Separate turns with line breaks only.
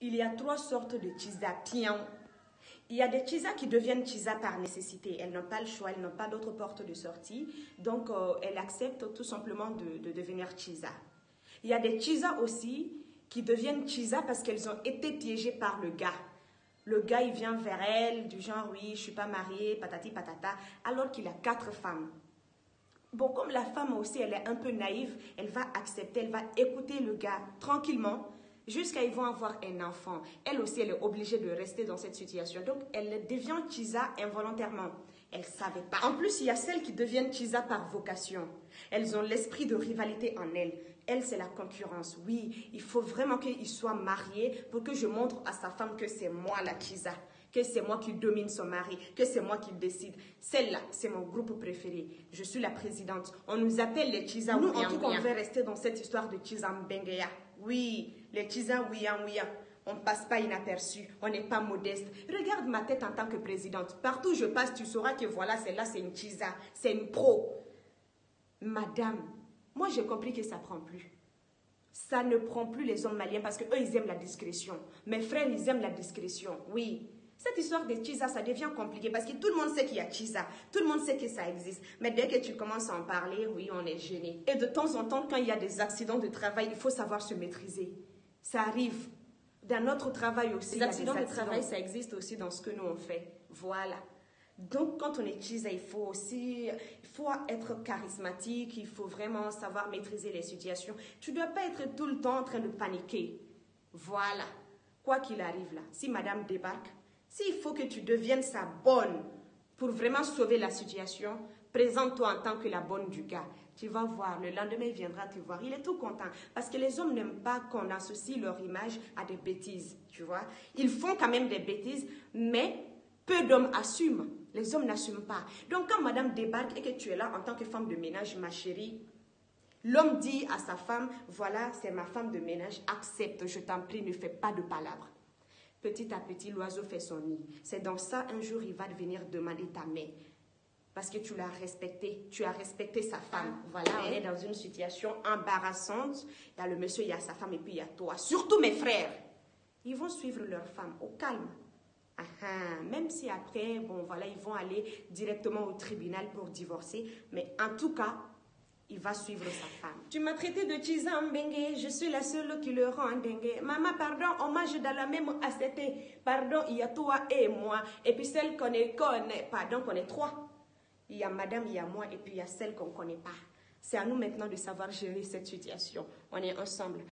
Il y a trois sortes de tisa pion. Il y a des tisa qui deviennent tisa par nécessité. Elles n'ont pas le choix, elles n'ont pas d'autre porte de sortie. Donc, euh, elles acceptent tout simplement de, de devenir tisa. Il y a des tisa aussi qui deviennent tisa parce qu'elles ont été piégées par le gars. Le gars, il vient vers elle, du genre, oui, je suis pas mariée, patati patata, alors qu'il a quatre femmes. Bon, comme la femme aussi, elle est un peu naïve, elle va accepter, elle va écouter le gars tranquillement jusqu'à ils vont avoir un enfant. Elle aussi, elle est obligée de rester dans cette situation. Donc, elle devient Chisa involontairement. Elle ne savait pas. En plus, il y a celles qui deviennent Chisa par vocation. Elles ont l'esprit de rivalité en elles. Elle, c'est la concurrence. Oui, il faut vraiment qu'il soit marié pour que je montre à sa femme que c'est moi la Chisa que c'est moi qui domine son mari, que c'est moi qui décide. Celle-là, c'est mon groupe préféré. Je suis la présidente. On nous appelle les Chisa Nous, en tout cas, on veut rester dans cette histoire de Chisa Mbengeya. Oui, les Chisa Ouya Ouya. On ne passe pas inaperçu, on n'est pas modeste. Regarde ma tête en tant que présidente. Partout où je passe, tu sauras que voilà, celle-là, c'est une Chisa, c'est une pro. Madame, moi j'ai compris que ça prend plus. Ça ne prend plus les hommes maliens parce qu'eux, ils aiment la discrétion. Mes frères, ils aiment la discrétion. Oui, cette histoire de Chisa, ça devient compliqué parce que tout le monde sait qu'il y a Chisa. Tout le monde sait que ça existe. Mais dès que tu commences à en parler, oui, on est gêné. Et de temps en temps, quand il y a des accidents de travail, il faut savoir se maîtriser. Ça arrive. Dans notre travail aussi. Les accidents, de travail, ça existe aussi dans ce que nous on fait. Voilà. Donc, quand on est Chisa, il faut aussi il faut être charismatique, il faut vraiment savoir maîtriser les situations. Tu ne dois pas être tout le temps en train de paniquer. Voilà. Quoi qu'il arrive là, si madame débarque, s'il faut que tu deviennes sa bonne pour vraiment sauver la situation, présente-toi en tant que la bonne du gars. Tu vas voir, le lendemain, il viendra te voir. Il est tout content. Parce que les hommes n'aiment pas qu'on associe leur image à des bêtises, tu vois. Ils font quand même des bêtises, mais peu d'hommes assument. Les hommes n'assument pas. Donc, quand madame débarque et que tu es là en tant que femme de ménage, ma chérie, l'homme dit à sa femme, voilà, c'est ma femme de ménage, accepte, je t'en prie, ne fais pas de palabres. Petit à petit, l'oiseau fait son nid. C'est dans ça, un jour, il va venir demander ta main. Parce que tu l'as respecté, tu as respecté sa femme. Voilà, on est dans une situation embarrassante. Il y a le monsieur, il y a sa femme et puis il y a toi. Surtout mes frères. Ils vont suivre leur femme au calme. Ah, ah. même si après, bon voilà, ils vont aller directement au tribunal pour divorcer. Mais en tout cas, il va suivre sa femme. Tu m'as traité de Chizambenge, je suis la seule qui le rend dengue. Maman, pardon, on mange dans la même assiette. Pardon, il y a toi et moi. Et puis celle qu'on ne connaît pas. Donc on est trois. Il y a madame, il y a moi, et puis il y a celle qu'on ne connaît pas. C'est à nous maintenant de savoir gérer cette situation. On est ensemble.